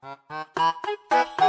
Ha ha ha ha ha!